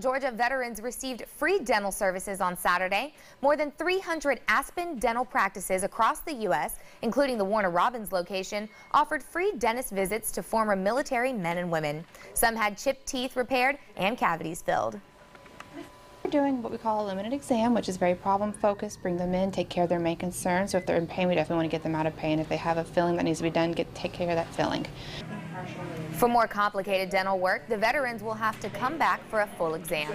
Georgia veterans received free dental services on Saturday. More than 300 Aspen dental practices across the U.S., including the Warner Robins location, offered free dentist visits to former military men and women. Some had chipped teeth repaired and cavities filled. We're doing what we call a limited exam, which is very problem focused. Bring them in, take care of their main concerns. So if they're in pain, we definitely want to get them out of pain. If they have a filling that needs to be done, get take care of that filling. For more complicated dental work, the veterans will have to come back for a full exam.